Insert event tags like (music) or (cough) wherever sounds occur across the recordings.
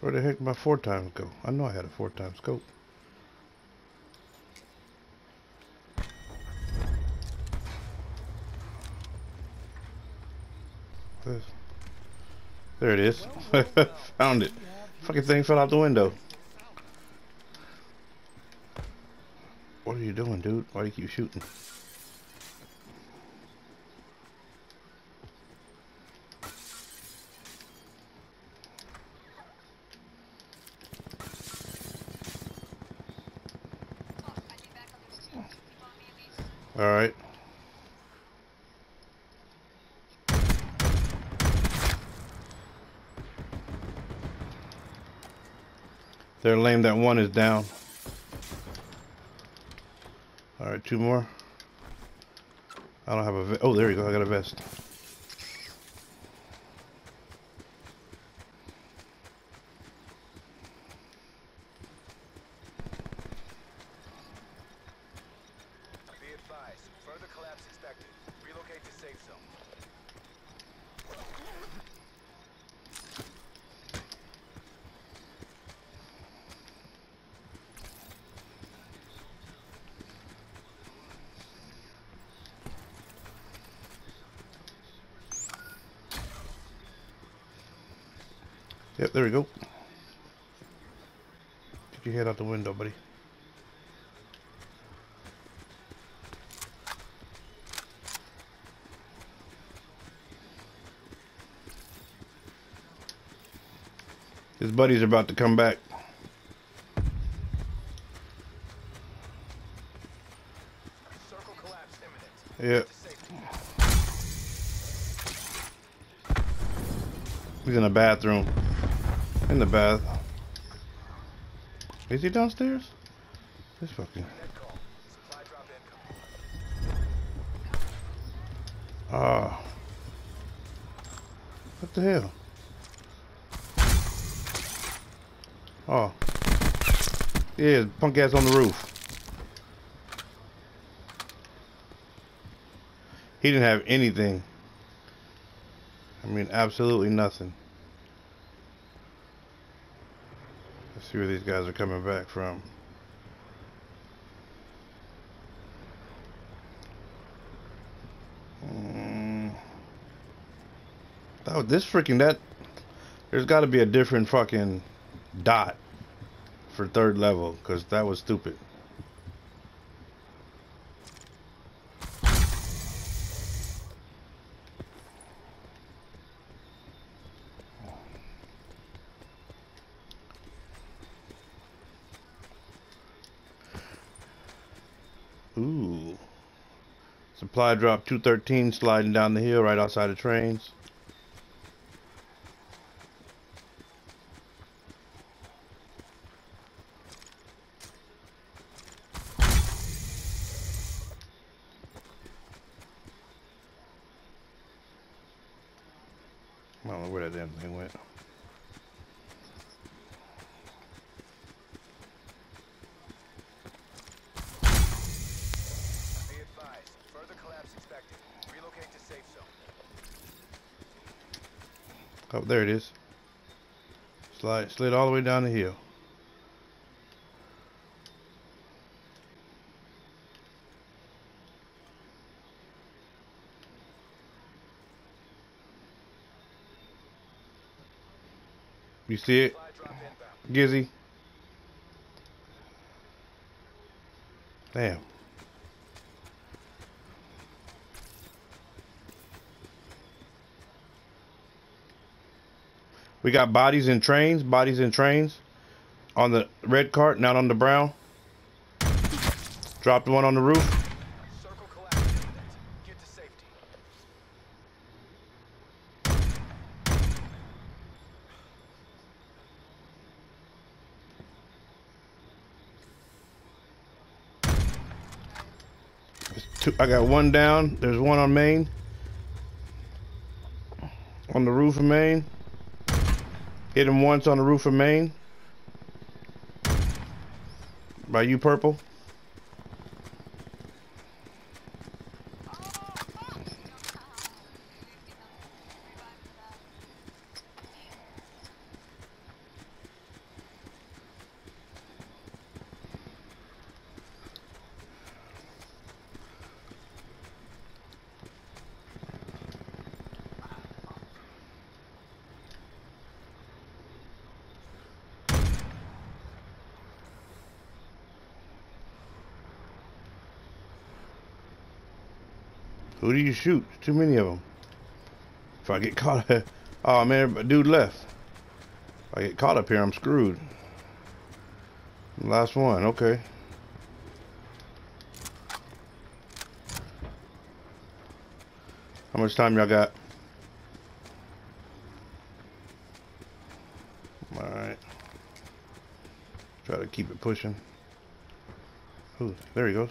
Where the heck my four times go? I know I had a four times scope. There it is. (laughs) Found it. Fucking thing fell out the window. What are you doing, dude? Why do you keep shooting? All right. They're lame. That one is down. All right, two more. I don't have a. Oh, there you go. I got a vest. Yep, there we go. Get your head out the window, buddy. His buddies are about to come back. Circle collapse imminent. Yep. He's in the bathroom. In the bath. Is he downstairs? This fucking. Ah. What the hell? Oh. Yeah, punk ass on the roof. He didn't have anything. I mean, absolutely nothing. See where these guys are coming back from. Oh, this freaking that. There's got to be a different fucking dot for third level because that was stupid. Ooh. Supply drop 213 sliding down the hill right outside the trains. I don't know where that damn thing went. Oh, there it is. Slide, slid all the way down the hill. You see it. Gizzy? Damn. We got bodies in trains, bodies in trains. On the red cart, not on the brown. Dropped one on the roof. I got one down. There's one on main. On the roof of main. Hit him once on the roof of main. By you, purple. Who do you shoot? Too many of them. If I get caught, (laughs) oh man, a dude left. If I get caught up here, I'm screwed. Last one, okay. How much time y'all got? Alright. Try to keep it pushing. Ooh, there he goes.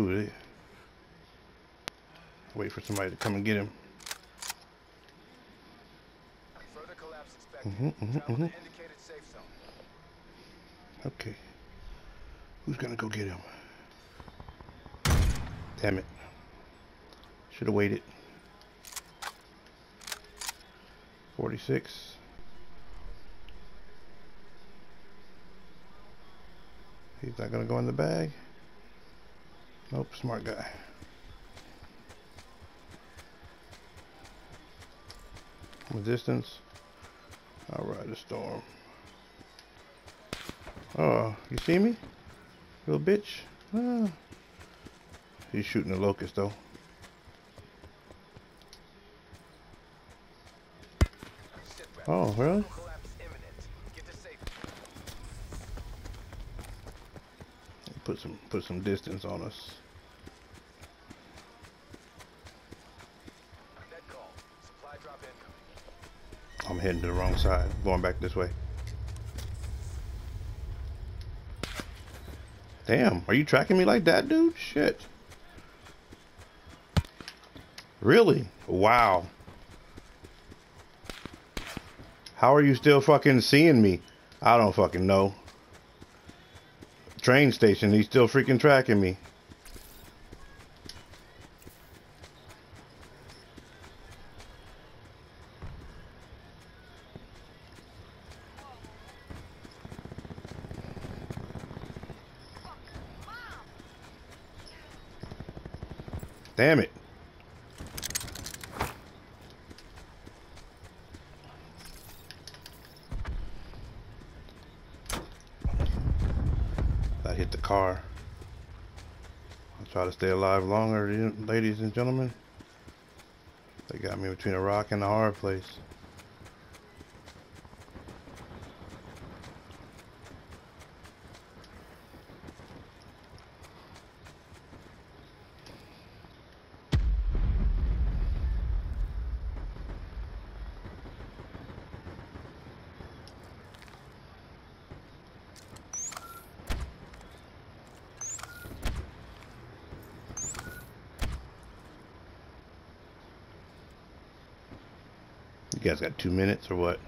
Ooh, they... Wait for somebody to come and get him. Further collapse expected. Mhm, mhm, Travel mhm. indicated safe. Okay. Who's gonna go get him? Damn it. Should have waited. 46. He's not gonna go in the bag. Nope, smart guy. From a distance. I'll ride the storm. Oh, you see me? Little bitch. He's shooting the locust though. Oh, really? Put some put some distance on us. Net call. Supply drop incoming. I'm heading to the wrong side. Going back this way. Damn, are you tracking me like that, dude? Shit. Really? Wow. How are you still fucking seeing me? I don't fucking know. Train station, he's still freaking tracking me. Damn it. I hit the car. I'll try to stay alive longer, ladies and gentlemen. They got me between a rock and a hard place. You guys got two minutes or what?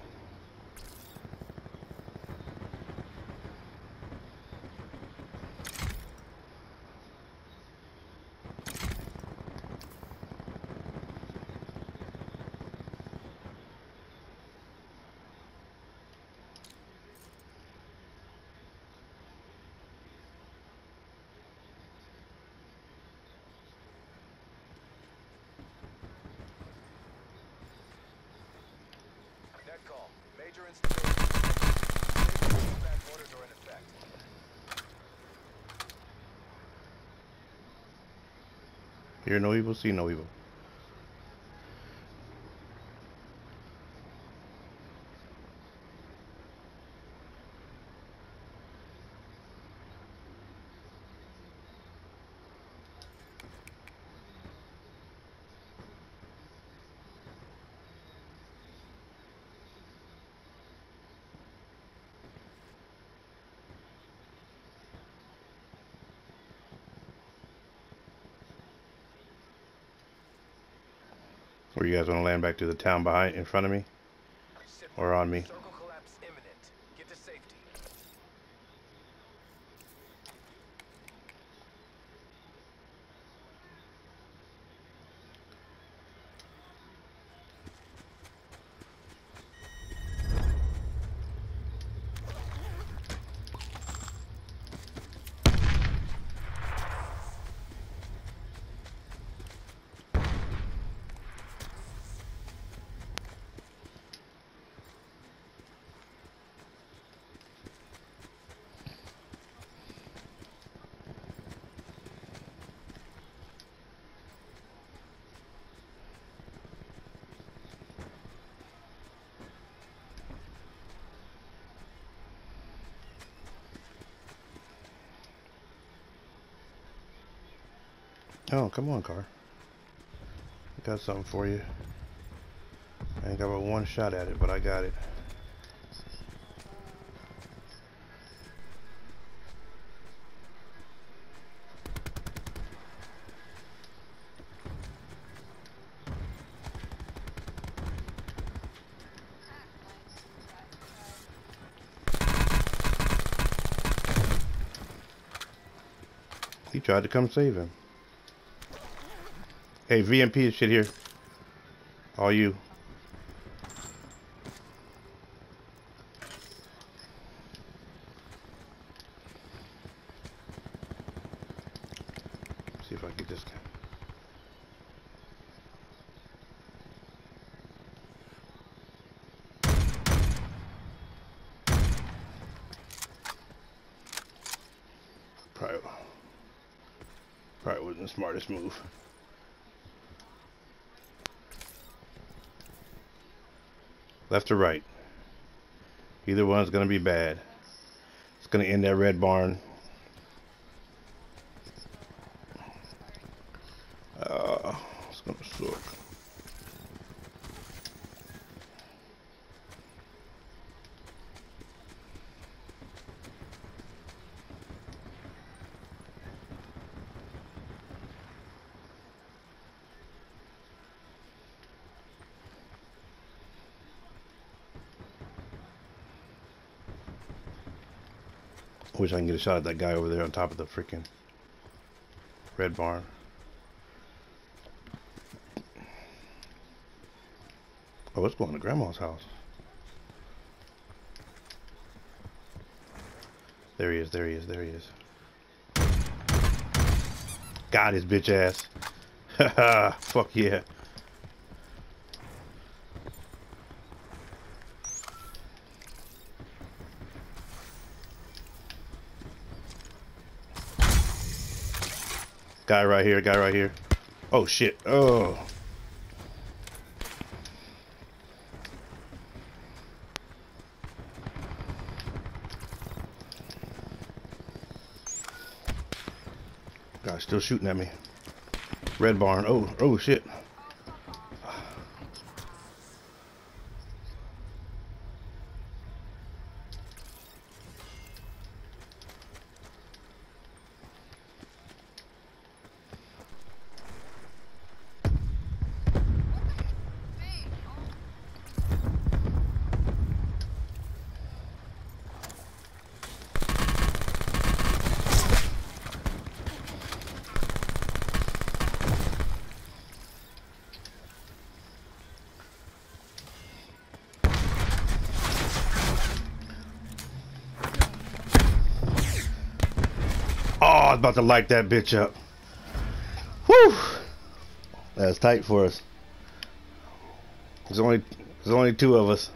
Major. Safety back orders are in effect. Hear no evil, see no evil. Where you guys want to land back to the town behind, in front of me, or on me? Oh, come on, car. I got something for you. I ain't got but one shot at it, but I got it. He tried to come save him. Hey, VMP is shit here. All you. See if I get this guy. Probably, probably wasn't the smartest move. Left or right. Either one's gonna be bad. It's gonna end that red barn. Uh, it's gonna suck. Wish I can get a shot at that guy over there on top of the freaking red barn. Oh, let's go to grandma's house. There he is, there he is, there he is. Got his bitch ass. (laughs) Haha, fuck yeah. Guy right here, guy right here. Oh shit. Oh. Guy still shooting at me. Red barn. Oh, oh shit. About to light that bitch up. Whew. That's tight for us. There's only there's only two of us.